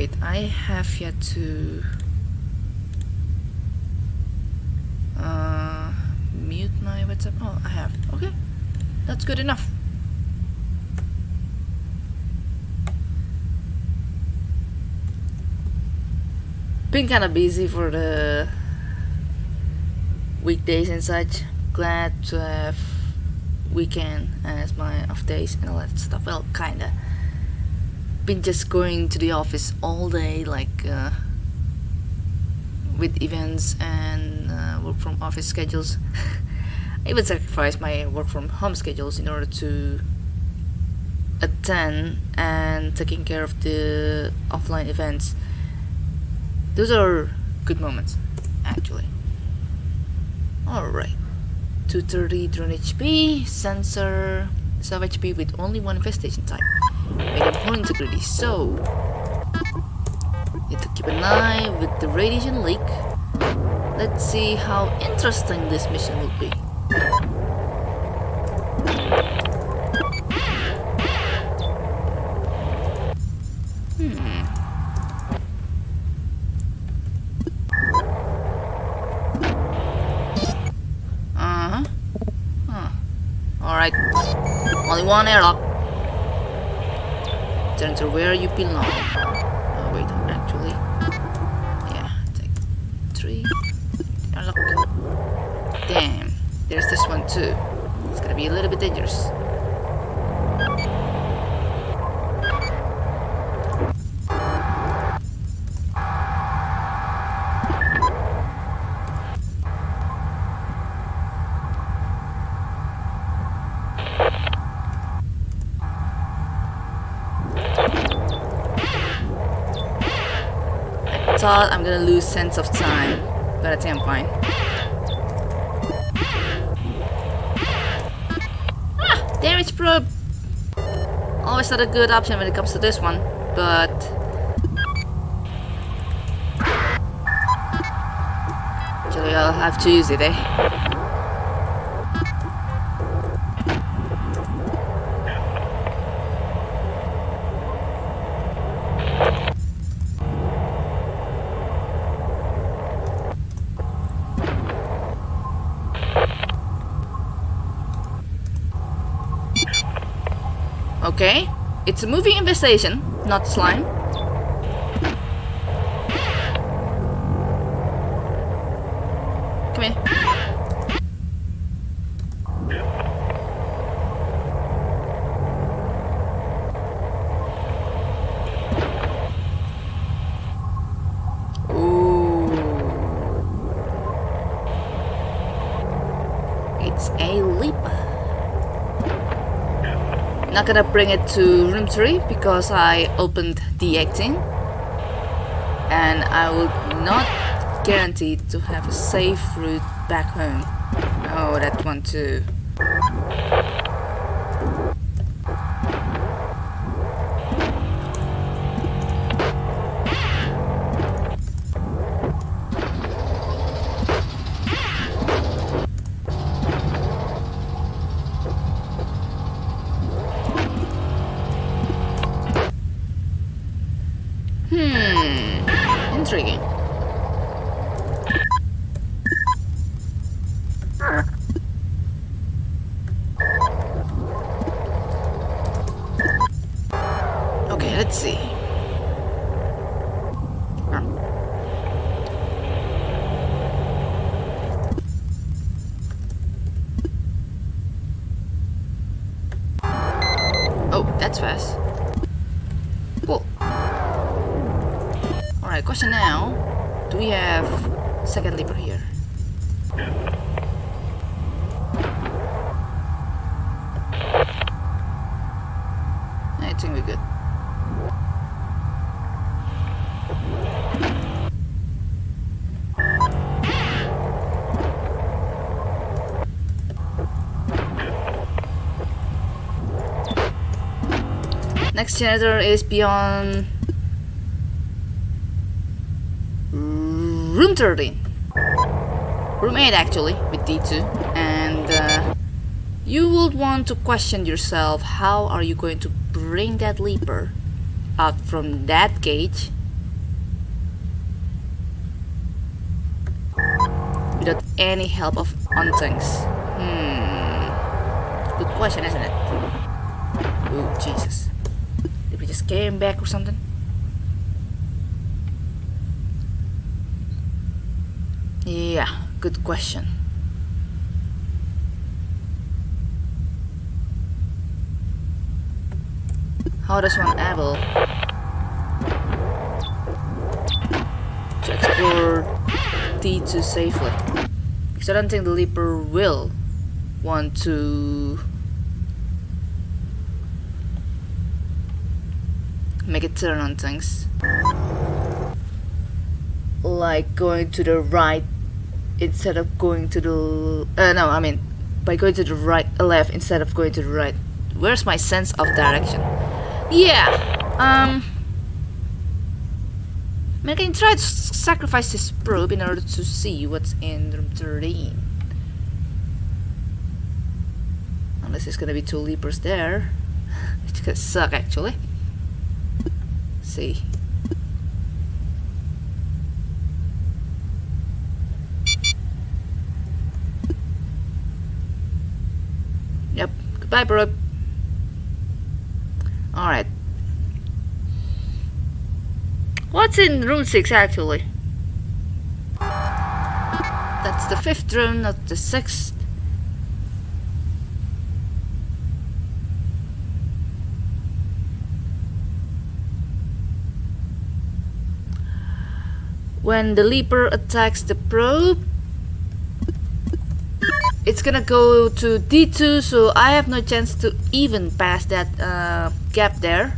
Wait, I have yet to uh, mute my WhatsApp. Oh, I have. Okay, that's good enough. Been kind of busy for the weekdays and such. Glad to have weekend as my off days and all that stuff. Well, kinda. Been just going to the office all day, like uh, with events and uh, work from office schedules. I even sacrificed my work from home schedules in order to attend and taking care of the offline events. Those are good moments, actually. Alright. 230 drone HP, sensor, self HP with only one infestation type. Medium hull integrity, so need to keep an eye with the radiation leak. Let's see how interesting this mission will be. Hmm. Uh -huh. huh. Alright. Only one airlock. Turn to where you belong. Oh wait, actually. Yeah, take three. Damn. There's this one too. It's gonna be a little bit dangerous. Thought I'm gonna lose sense of time, but I think I'm fine. Ah, damage probe! Always not a good option when it comes to this one, but... Actually, I'll have to use it, eh? Okay, it's a moving infestation, not slime. Come here. Ooh. It's a leaper. Not gonna bring it to room 3 because I opened the 18 and I will not guarantee to have a safe route back home. Oh, that one too. Let's see. Oh, that's fast. Alright, question now. Do we have second leaper here? Next generator is beyond room 13. Room 8 actually, with D2. And uh, you would want to question yourself, how are you going to bring that leaper out from that cage without any help of untanks? Hmm. Good question, isn't it? Oh, Jesus. We just came back or something? Yeah, good question. How does one able to explore D2 safely? Because I don't think the Leaper will want to make a turn on things. Like going to the right instead of going to the uh, no I mean by going to the right left instead of going to the right where's my sense of direction yeah, um... I can try to sacrifice this probe in order to see what's in room 13. Unless there's gonna be two leapers there. It's gonna suck, actually. See. Yep. Goodbye, probe. Alright. What's in room 6 actually? That's the fifth room, not the sixth. When the Leaper attacks the probe, it's gonna go to D2 so I have no chance to even pass that uh, gap there.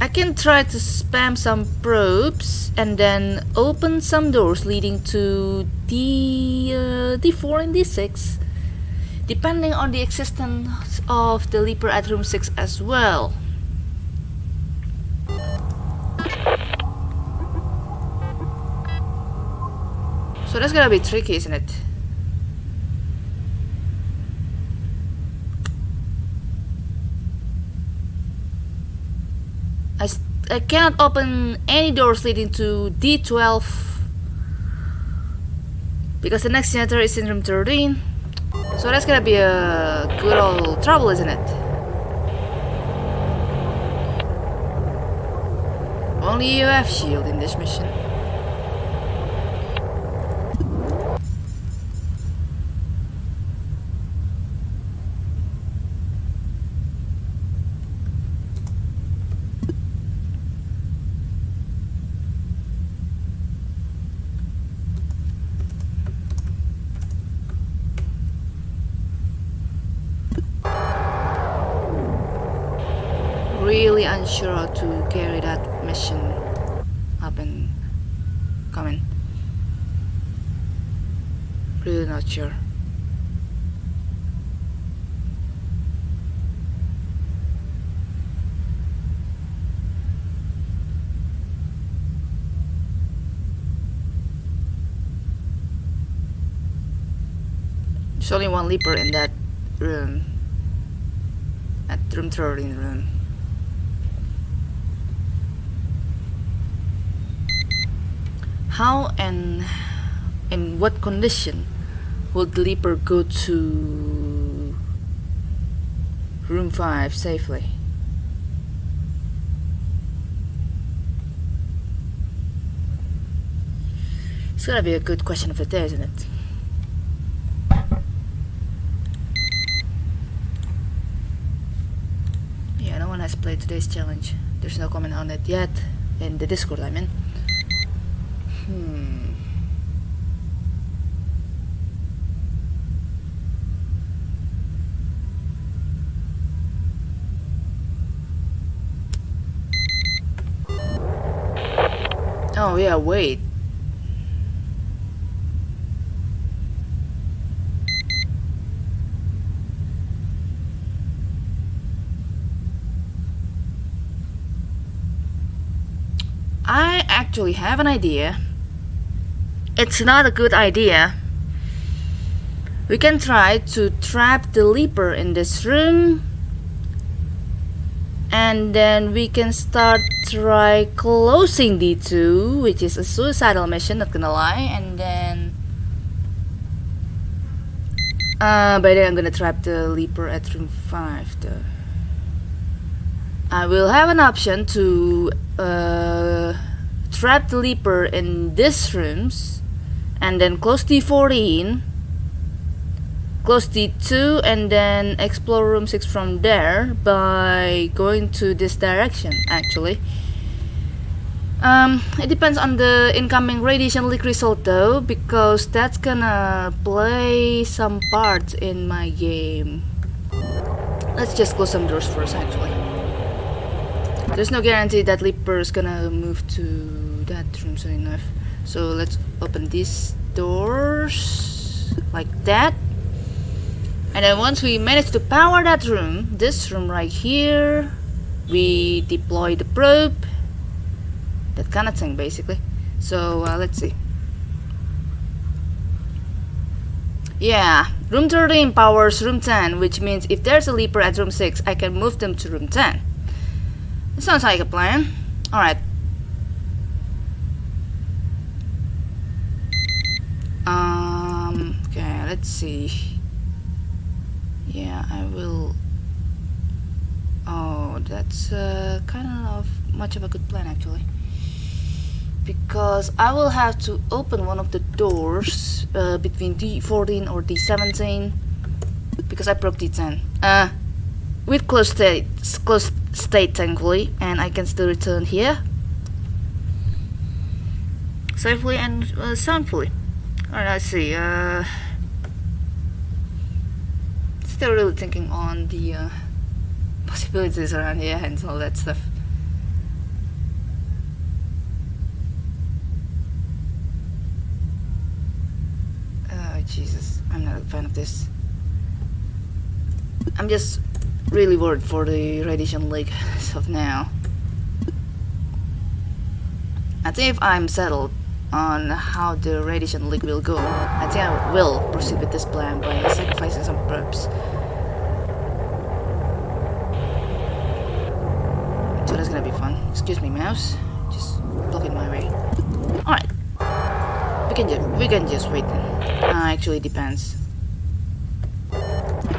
I can try to spam some probes and then open some doors leading to D, uh, D4 and D6 depending on the existence of the Leaper at room 6 as well So that's gonna be tricky, isn't it? I, I cannot open any doors leading to D12 because the next janitor is in room 13 so that's gonna be a good old trouble isn't it? Only you have shield in this mission how to carry that mission up and coming. Really not sure. There's only one leaper in that room. At room 13 room. How and in what condition would the leaper go to room 5 safely? It's gonna be a good question of the day, isn't it? Yeah, no one has played today's challenge. There's no comment on it yet in the Discord, I mean. Hmm. Oh yeah, wait. I actually have an idea it's not a good idea. We can try to trap the leaper in this room. And then we can start try closing D2 which is a suicidal mission not gonna lie. And then uh, then I'm gonna trap the leaper at room 5 though. I will have an option to uh, trap the leaper in these rooms and then close D14 close D2 and then explore room 6 from there by going to this direction actually. Um, it depends on the incoming radiation leak result though because that's gonna play some part in my game. Let's just close some doors first actually. There's no guarantee that Leaper is gonna move to that room soon enough so let's open these doors like that. And then once we manage to power that room this room right here we deploy the probe that kind of thing basically. So uh, let's see. Yeah room 13 powers room 10 which means if there's a leaper at room 6 I can move them to room 10 sounds like a plan. Alright um okay let's see. Yeah I will. Oh that's uh, kind of much of a good plan actually. Because I will have to open one of the doors uh, between D14 or D17 because I broke D10 uh, with close state, close state thankfully and I can still return here. Safely and uh, soundfully. Alright let's see uh, still really thinking on the uh, possibilities around here and all that stuff. Oh Jesus, I'm not a fan of this. I'm just really worried for the radiation leak as of now. I think if I'm settled on how the radiation leak will go, I think I will proceed with this plan by sacrificing some probes. So that's gonna be fun. Excuse me, mouse. Just blocking my way. Alright. We can just we can just wait then. Uh, actually depends.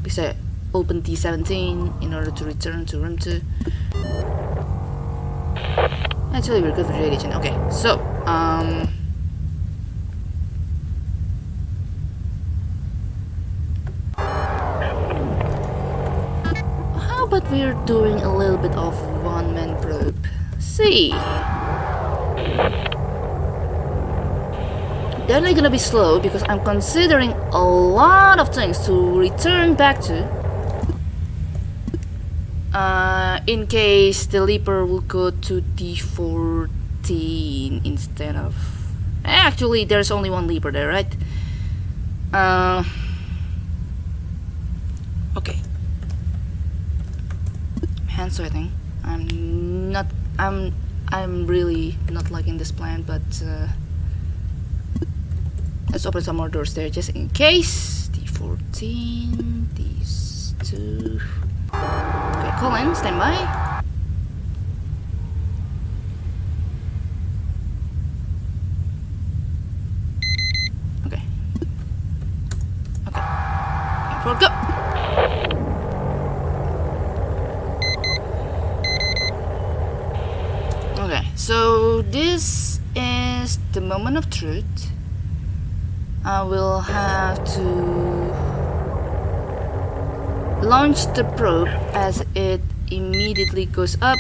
Because I open D17 in order to return to room 2. Actually we're good for radiation. Okay, so um we're doing a little bit of one-man probe. See? They're not gonna be slow because I'm considering a lot of things to return back to. Uh, in case the leaper will go to D14 instead of... Actually, there's only one leaper there, right? Uh, okay hand sweating. I'm not. I'm. I'm really not liking this plan, but uh, let's open some more doors there just in case. D14. These two. Okay, Colin, stand by. Okay. Okay. Go. so this is the moment of truth. I will have to launch the probe as it immediately goes up.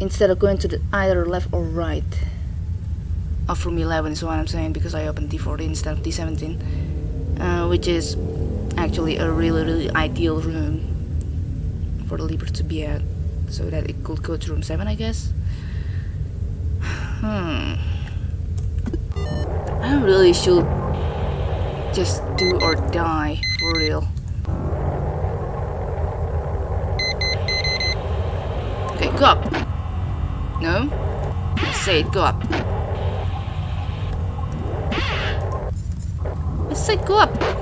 Instead of going to the either left or right of from 11 is what I'm saying because I opened D14 instead of D17 uh, which is actually a really really ideal room for the Leaper to be at so that it could go to room 7 I guess. Hmm. I really should just do or die for real. Okay go up. No? I say it go up. I said go up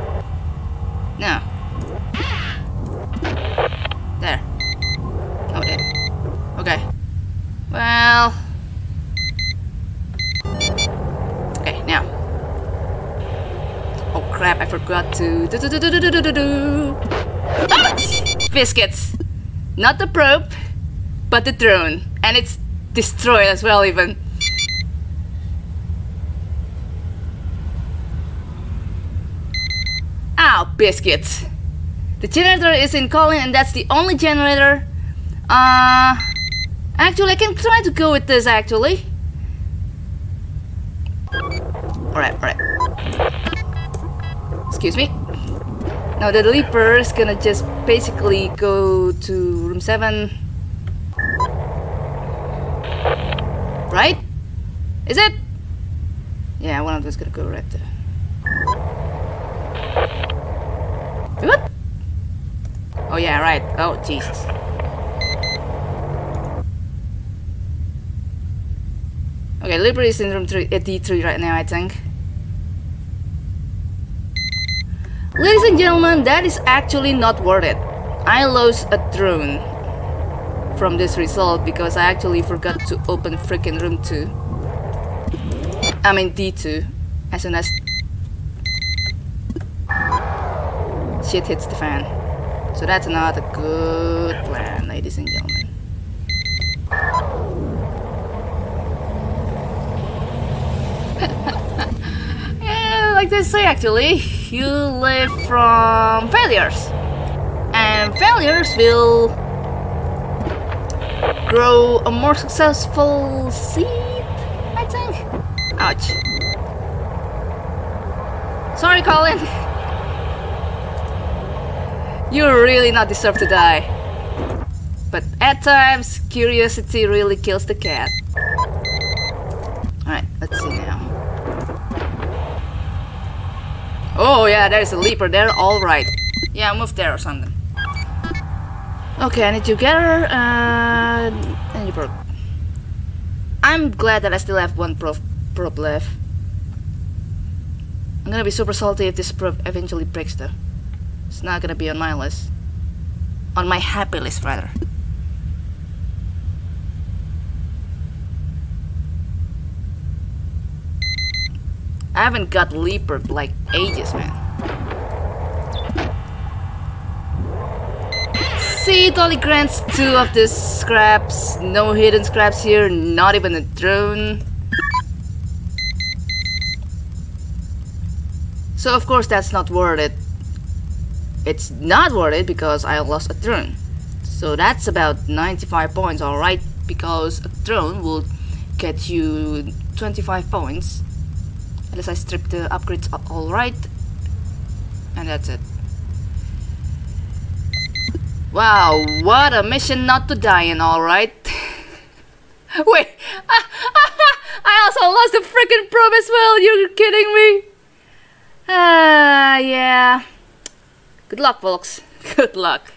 Well. Okay, now. Oh crap, I forgot to... Ah! Biscuits! Not the probe, but the drone. And it's destroyed as well, even. Ow, biscuits. The generator is in calling and that's the only generator. Uh actually I can try to go with this actually. Alright, alright. Excuse me. Now the leaper is gonna just basically go to room 7. Right? Is it? Yeah, one of them's gonna go right there. What? Oh yeah, right. Oh, Jesus. Okay, Liberty Syndrome 3, uh, at D3 right now, I think. Ladies and gentlemen, that is actually not worth it. I lost a drone from this result because I actually forgot to open freaking room 2. I mean D2 as soon as shit hits the fan. So that's not a good plan, ladies and gentlemen. yeah, like they say actually you live from failures. And failures will grow a more successful seed, I think. Ouch. Sorry, Colin. You really not deserve to die. But at times, curiosity really kills the cat. Alright, let's see Oh yeah, there's a leaper there, alright. Yeah, move there or something. Okay, I need to get her, uh, and you broke. I'm glad that I still have one probe, probe left. I'm gonna be super salty if this probe eventually breaks though. It's not gonna be on my list. On my happy list, rather. I haven't got Leaper like ages, man. See, it only grants two of the scraps. No hidden scraps here, not even a drone. So of course that's not worth it. It's not worth it because I lost a drone. So that's about 95 points, alright, because a drone will get you 25 points unless I strip the upgrades alright and that's it. Wow what a mission not to die in alright wait I also lost the freaking probe as well you're kidding me? Ah uh, yeah. Good luck folks. Good luck